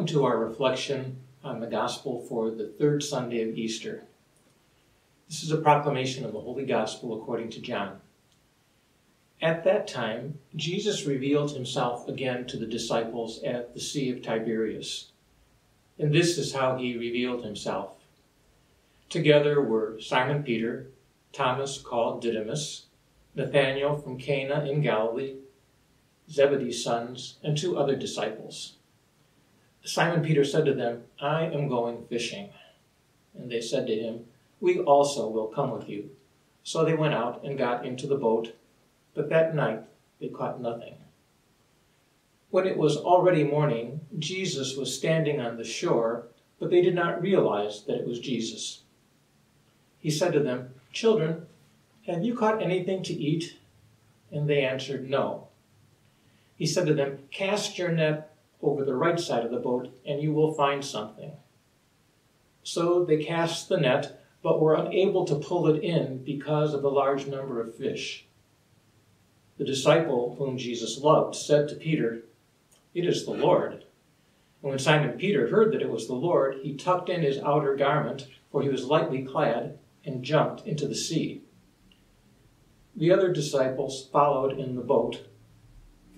Welcome to our reflection on the Gospel for the third Sunday of Easter. This is a proclamation of the Holy Gospel according to John. At that time, Jesus revealed himself again to the disciples at the Sea of Tiberias. And this is how he revealed himself. Together were Simon Peter, Thomas called Didymus, Nathanael from Cana in Galilee, Zebedee's sons, and two other disciples. Simon Peter said to them, I am going fishing. And they said to him, We also will come with you. So they went out and got into the boat, but that night they caught nothing. When it was already morning, Jesus was standing on the shore, but they did not realize that it was Jesus. He said to them, Children, have you caught anything to eat? And they answered, No. He said to them, Cast your net over the right side of the boat, and you will find something. So they cast the net, but were unable to pull it in because of the large number of fish. The disciple whom Jesus loved said to Peter, It is the Lord. And when Simon Peter heard that it was the Lord, he tucked in his outer garment, for he was lightly clad, and jumped into the sea. The other disciples followed in the boat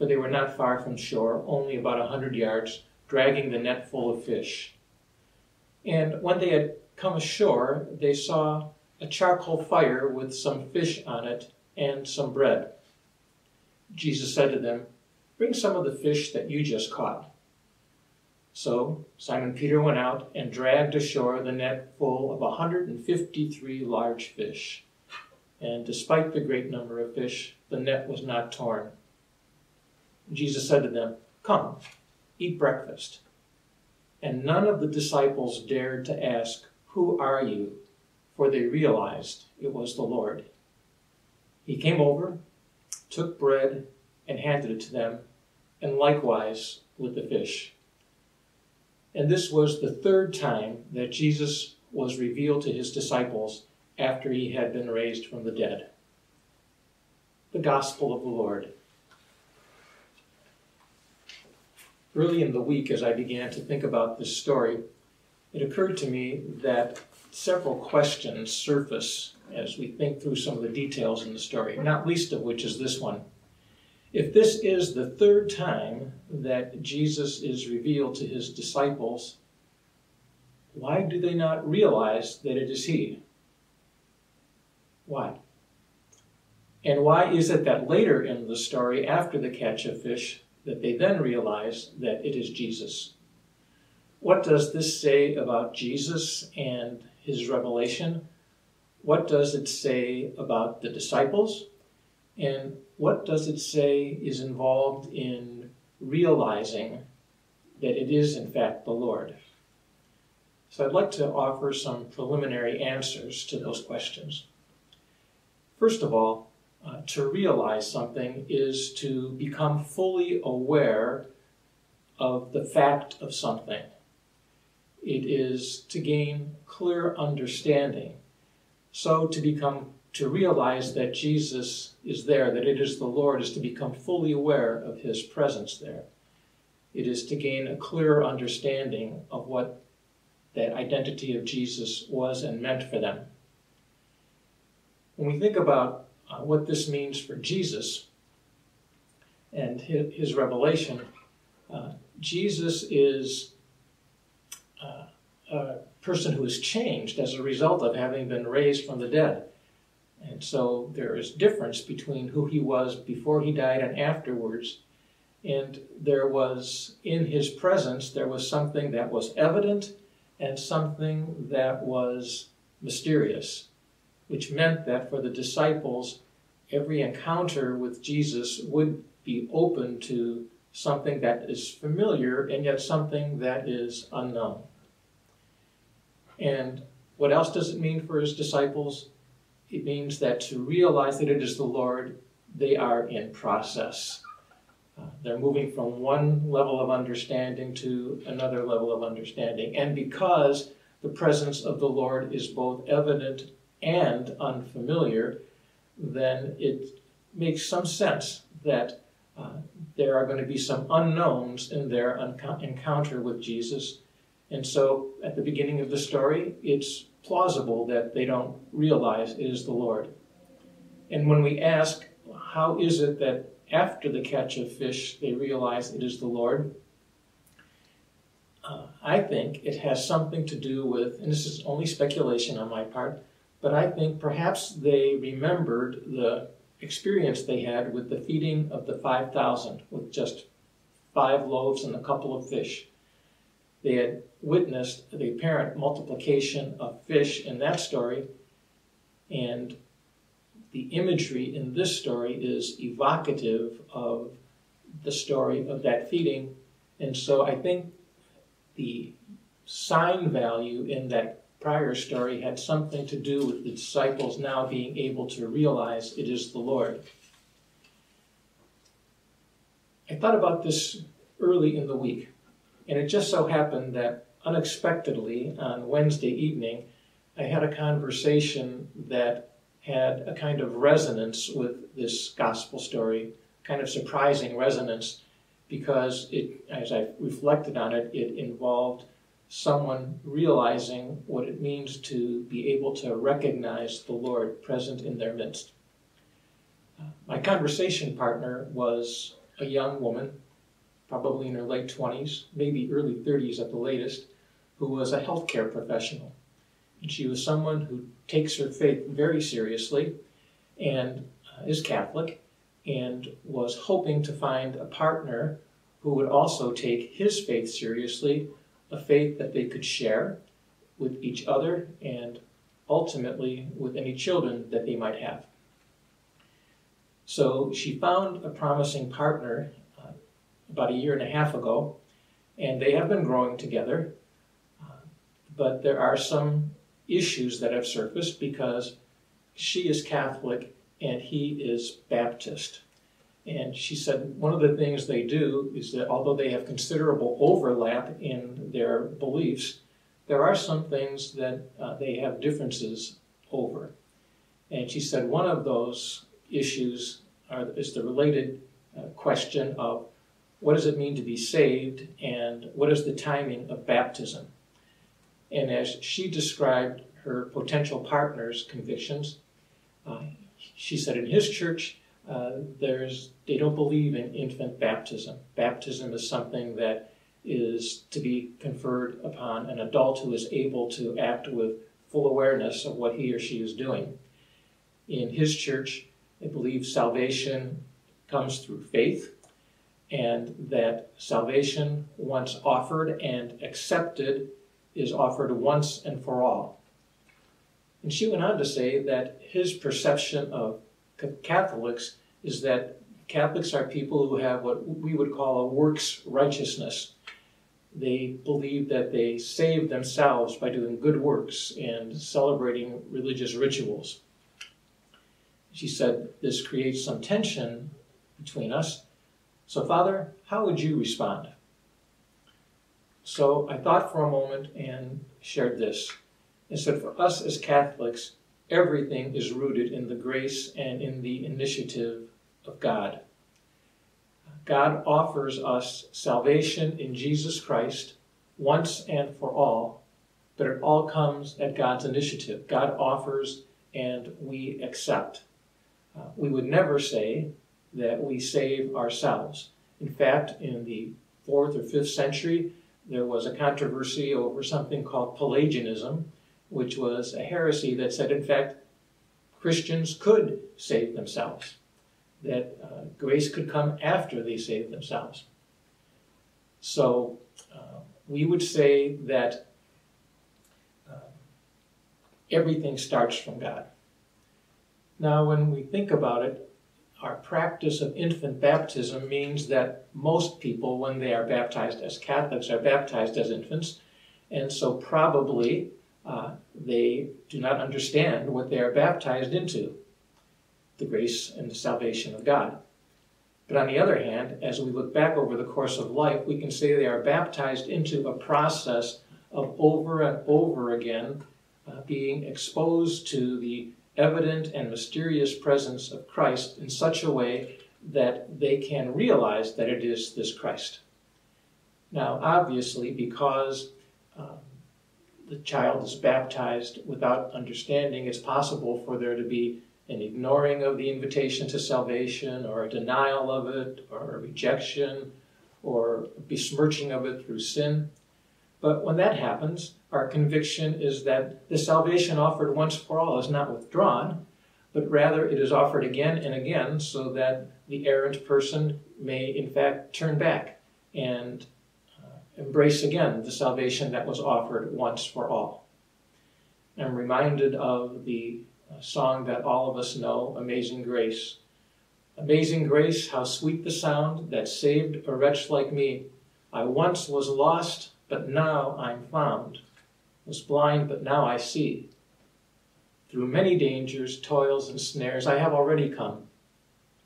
for they were not far from shore, only about a hundred yards, dragging the net full of fish. And when they had come ashore, they saw a charcoal fire with some fish on it and some bread. Jesus said to them, Bring some of the fish that you just caught. So Simon Peter went out and dragged ashore the net full of a 153 large fish. And despite the great number of fish, the net was not torn. Jesus said to them, Come, eat breakfast. And none of the disciples dared to ask, Who are you? For they realized it was the Lord. He came over, took bread, and handed it to them, and likewise with the fish. And this was the third time that Jesus was revealed to his disciples after he had been raised from the dead. The Gospel of the Lord. Early in the week, as I began to think about this story, it occurred to me that several questions surface as we think through some of the details in the story, not least of which is this one. If this is the third time that Jesus is revealed to his disciples, why do they not realize that it is he? Why? And why is it that later in the story, after the catch of fish, that they then realize that it is Jesus. What does this say about Jesus and his revelation? What does it say about the disciples? And what does it say is involved in realizing that it is, in fact, the Lord? So I'd like to offer some preliminary answers to those questions. First of all, uh, to realize something is to become fully aware of the fact of something. It is to gain clear understanding. So to become to realize that Jesus is there, that it is the Lord, is to become fully aware of his presence there. It is to gain a clearer understanding of what that identity of Jesus was and meant for them. When we think about uh, what this means for Jesus and his, his revelation. Uh, Jesus is uh, a person who is changed as a result of having been raised from the dead. And so there is difference between who he was before he died and afterwards. And there was, in his presence, there was something that was evident and something that was mysterious which meant that for the disciples, every encounter with Jesus would be open to something that is familiar and yet something that is unknown. And what else does it mean for his disciples? It means that to realize that it is the Lord, they are in process. Uh, they're moving from one level of understanding to another level of understanding. And because the presence of the Lord is both evident and unfamiliar, then it makes some sense that uh, there are going to be some unknowns in their encounter with Jesus. And so at the beginning of the story, it's plausible that they don't realize it is the Lord. And when we ask, how is it that after the catch of fish they realize it is the Lord? Uh, I think it has something to do with, and this is only speculation on my part, but I think perhaps they remembered the experience they had with the feeding of the 5,000 with just five loaves and a couple of fish. They had witnessed the apparent multiplication of fish in that story, and the imagery in this story is evocative of the story of that feeding. And so I think the sign value in that prior story had something to do with the disciples now being able to realize it is the Lord. I thought about this early in the week, and it just so happened that unexpectedly on Wednesday evening, I had a conversation that had a kind of resonance with this gospel story, kind of surprising resonance, because it, as I reflected on it, it involved someone realizing what it means to be able to recognize the Lord present in their midst. Uh, my conversation partner was a young woman, probably in her late 20s, maybe early 30s at the latest, who was a healthcare professional. And she was someone who takes her faith very seriously and uh, is Catholic and was hoping to find a partner who would also take his faith seriously a faith that they could share with each other and ultimately with any children that they might have. So she found a promising partner uh, about a year and a half ago, and they have been growing together. Uh, but there are some issues that have surfaced because she is Catholic and he is Baptist. And she said one of the things they do is that although they have considerable overlap in their beliefs, there are some things that uh, they have differences over. And she said one of those issues are, is the related uh, question of what does it mean to be saved and what is the timing of baptism? And as she described her potential partner's convictions, uh, she said in his church, uh, there's they don't believe in infant baptism. Baptism is something that is to be conferred upon an adult who is able to act with full awareness of what he or she is doing. In his church, they believe salvation comes through faith, and that salvation, once offered and accepted, is offered once and for all. And she went on to say that his perception of Catholics is that Catholics are people who have what we would call a works righteousness. They believe that they save themselves by doing good works and celebrating religious rituals. She said this creates some tension between us. So, Father, how would you respond? So I thought for a moment and shared this. I said, for us as Catholics, everything is rooted in the grace and in the initiative of God. God offers us salvation in Jesus Christ once and for all, but it all comes at God's initiative. God offers and we accept. Uh, we would never say that we save ourselves. In fact, in the fourth or fifth century, there was a controversy over something called Pelagianism, which was a heresy that said, in fact, Christians could save themselves, that uh, grace could come after they saved themselves. So uh, we would say that uh, everything starts from God. Now, when we think about it, our practice of infant baptism means that most people, when they are baptized as Catholics, are baptized as infants. And so, probably, uh, they do not understand what they are baptized into the grace and the salvation of God. But on the other hand, as we look back over the course of life, we can say they are baptized into a process of over and over again uh, being exposed to the evident and mysterious presence of Christ in such a way that they can realize that it is this Christ. Now, obviously, because um, the child is baptized without understanding, it's possible for there to be an ignoring of the invitation to salvation, or a denial of it, or a rejection, or besmirching of it through sin. But when that happens, our conviction is that the salvation offered once for all is not withdrawn, but rather it is offered again and again so that the errant person may, in fact, turn back and embrace again the salvation that was offered once for all. I'm reminded of the uh, song that all of us know, Amazing Grace. Amazing grace, how sweet the sound that saved a wretch like me. I once was lost, but now I'm found. Was blind, but now I see. Through many dangers, toils, and snares, I have already come.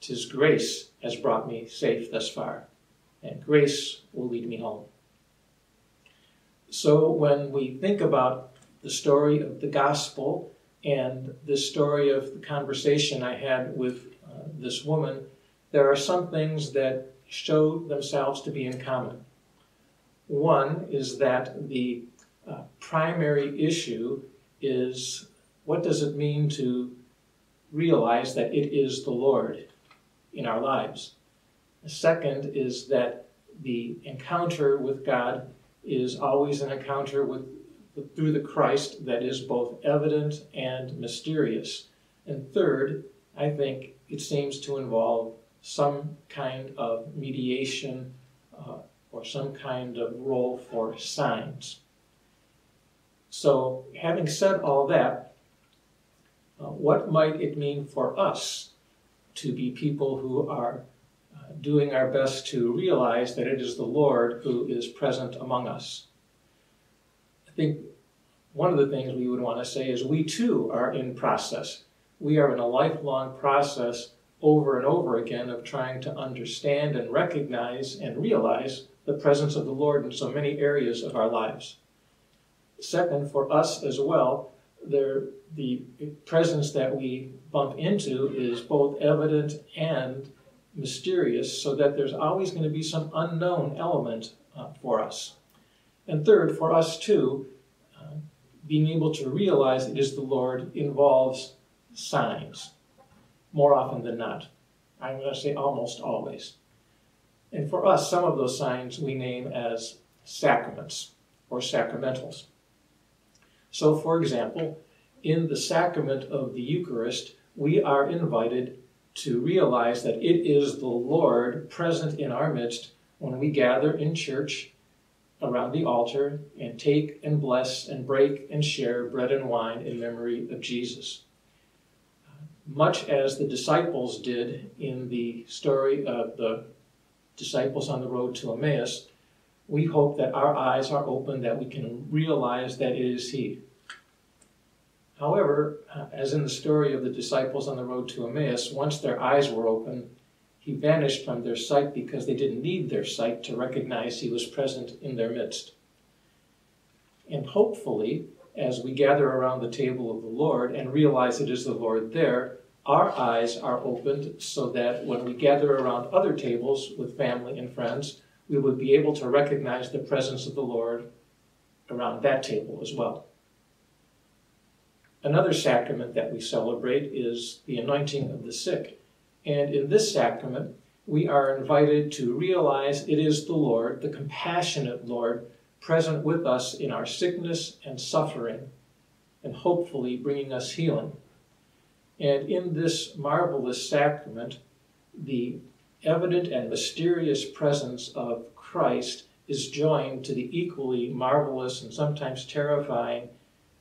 Tis grace has brought me safe thus far, and grace will lead me home. So when we think about the story of the gospel and the story of the conversation I had with uh, this woman, there are some things that show themselves to be in common. One is that the uh, primary issue is what does it mean to realize that it is the Lord in our lives? The second is that the encounter with God is always an encounter with through the Christ that is both evident and mysterious. And third, I think it seems to involve some kind of mediation uh, or some kind of role for signs. So, having said all that, uh, what might it mean for us to be people who are doing our best to realize that it is the Lord who is present among us? I think one of the things we would want to say is we too are in process. We are in a lifelong process over and over again of trying to understand and recognize and realize the presence of the Lord in so many areas of our lives. Second, for us as well, there, the presence that we bump into is both evident and mysterious, so that there's always going to be some unknown element uh, for us. And third, for us too, uh, being able to realize it is the Lord involves signs more often than not. I'm going to say almost always. And for us, some of those signs we name as sacraments or sacramentals. So, for example, in the sacrament of the Eucharist, we are invited to realize that it is the Lord present in our midst when we gather in church around the altar and take and bless and break and share bread and wine in memory of Jesus. Much as the disciples did in the story of the disciples on the road to Emmaus, we hope that our eyes are open, that we can realize that it is He. However, uh, as in the story of the disciples on the road to Emmaus, once their eyes were open, he vanished from their sight because they didn't need their sight to recognize he was present in their midst. And hopefully, as we gather around the table of the Lord and realize it is the Lord there, our eyes are opened so that when we gather around other tables with family and friends, we would be able to recognize the presence of the Lord around that table as well. Another sacrament that we celebrate is the anointing of the sick. And in this sacrament, we are invited to realize it is the Lord, the compassionate Lord, present with us in our sickness and suffering, and hopefully bringing us healing. And in this marvelous sacrament, the evident and mysterious presence of Christ is joined to the equally marvelous and sometimes terrifying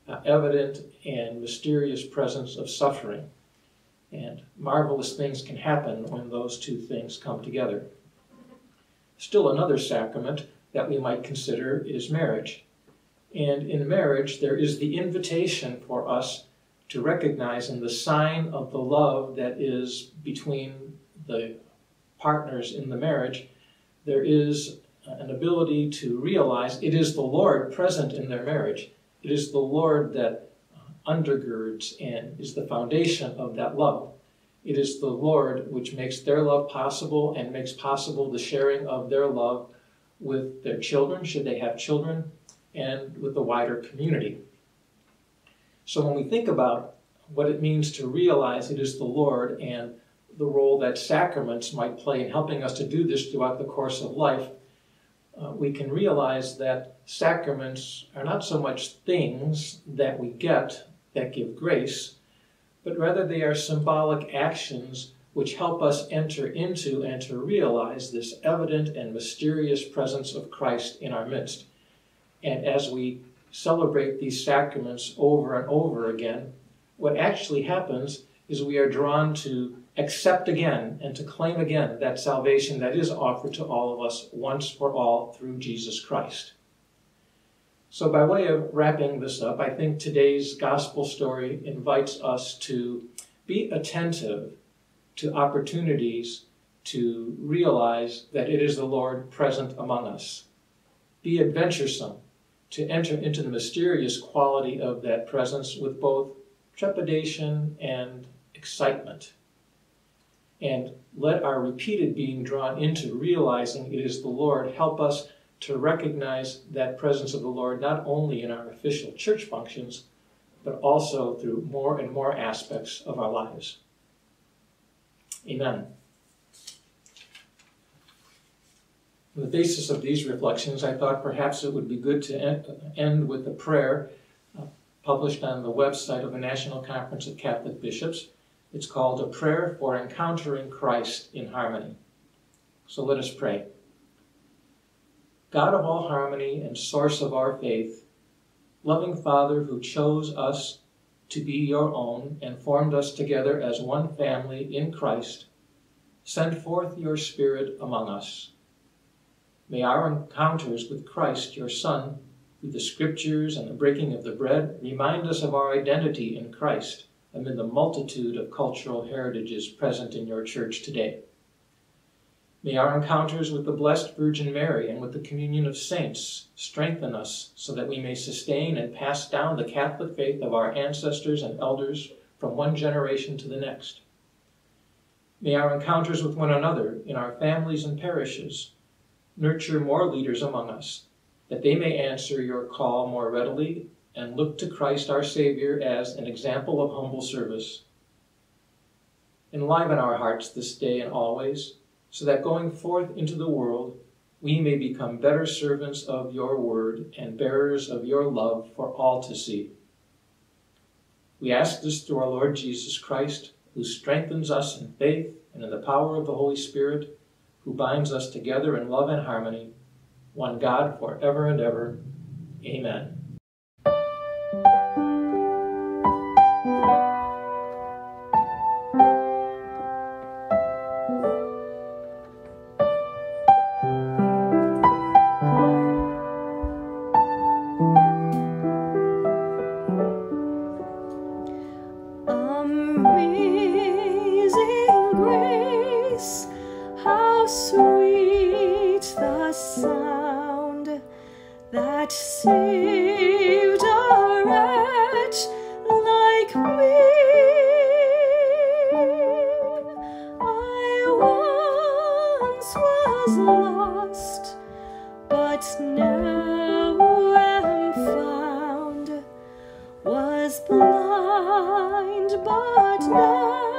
Uh, evident and mysterious presence of suffering. And marvelous things can happen when those two things come together. Still, another sacrament that we might consider is marriage. And in marriage, there is the invitation for us to recognize in the sign of the love that is between the partners in the marriage, there is an ability to realize it is the Lord present in their marriage. It is the Lord that uh, undergirds and is the foundation of that love. It is the Lord which makes their love possible and makes possible the sharing of their love with their children, should they have children, and with the wider community. So when we think about what it means to realize it is the Lord and the role that sacraments might play in helping us to do this throughout the course of life, uh, we can realize that sacraments are not so much things that we get that give grace, but rather they are symbolic actions which help us enter into and to realize this evident and mysterious presence of Christ in our midst. And as we celebrate these sacraments over and over again, what actually happens is we are drawn to accept again and to claim again that salvation that is offered to all of us once for all through Jesus Christ. So, by way of wrapping this up, I think today's gospel story invites us to be attentive to opportunities to realize that it is the Lord present among us. Be adventuresome to enter into the mysterious quality of that presence with both trepidation and excitement. And let our repeated being drawn into realizing it is the Lord help us to recognize that presence of the Lord not only in our official church functions, but also through more and more aspects of our lives. Amen. On the basis of these reflections, I thought perhaps it would be good to end with a prayer uh, published on the website of the National Conference of Catholic Bishops. It's called A Prayer for Encountering Christ in Harmony. So let us pray. God of all harmony and source of our faith, loving Father who chose us to be your own and formed us together as one family in Christ, send forth your Spirit among us. May our encounters with Christ, your Son, through the Scriptures and the breaking of the bread, remind us of our identity in Christ amid the multitude of cultural heritages present in your church today. May our encounters with the Blessed Virgin Mary and with the communion of saints strengthen us so that we may sustain and pass down the Catholic faith of our ancestors and elders from one generation to the next. May our encounters with one another in our families and parishes nurture more leaders among us, that they may answer your call more readily and look to Christ our Savior as an example of humble service. Enliven our hearts this day and always so that going forth into the world, we may become better servants of your word and bearers of your love for all to see. We ask this through our Lord Jesus Christ, who strengthens us in faith and in the power of the Holy Spirit, who binds us together in love and harmony, one God forever and ever. Amen. was blind, but now.